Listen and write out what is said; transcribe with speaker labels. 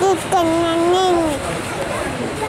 Speaker 1: Good morning.